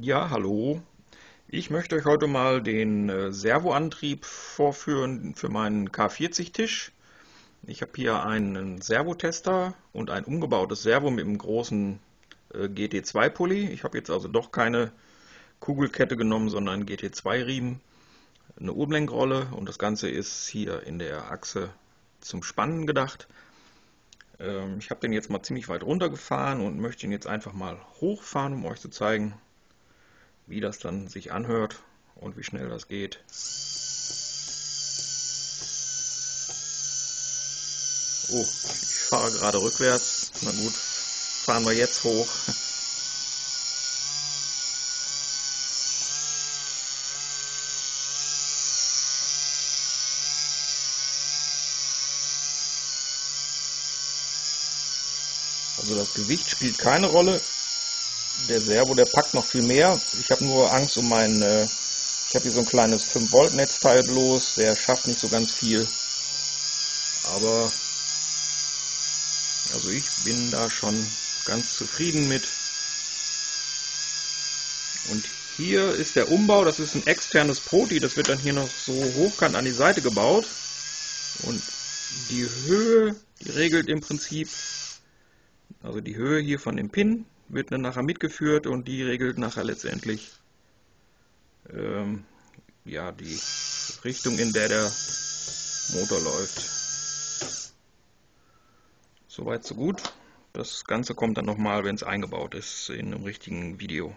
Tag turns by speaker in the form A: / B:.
A: Ja, hallo. Ich möchte euch heute mal den äh, Servoantrieb vorführen für meinen K40-Tisch. Ich habe hier einen Servotester und ein umgebautes Servo mit einem großen äh, GT2-Pulli. Ich habe jetzt also doch keine Kugelkette genommen, sondern einen GT2-Riemen, eine Umlenkrolle und das Ganze ist hier in der Achse zum Spannen gedacht. Ähm, ich habe den jetzt mal ziemlich weit runtergefahren und möchte ihn jetzt einfach mal hochfahren, um euch zu zeigen, wie das dann sich anhört und wie schnell das geht. Oh, ich fahre gerade rückwärts. Na gut, fahren wir jetzt hoch. Also das Gewicht spielt keine Rolle der Servo, der packt noch viel mehr. Ich habe nur Angst um mein, äh, ich habe hier so ein kleines 5 Volt Netzteil bloß, der schafft nicht so ganz viel. Aber, also ich bin da schon ganz zufrieden mit. Und hier ist der Umbau, das ist ein externes Proti, das wird dann hier noch so hochkant an die Seite gebaut. Und die Höhe, die regelt im Prinzip, also die Höhe hier von dem Pin, wird dann nachher mitgeführt und die regelt nachher letztendlich ähm, ja, die Richtung, in der der Motor läuft. Soweit so gut. Das Ganze kommt dann nochmal, wenn es eingebaut ist, in einem richtigen Video.